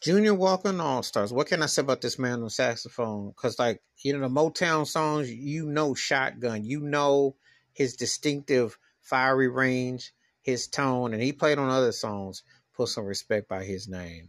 Junior Walker and All Stars. What can I say about this man on saxophone? Because, like, you know, the Motown songs, you know, Shotgun, you know his distinctive fiery range, his tone, and he played on other songs. Put some respect by his name.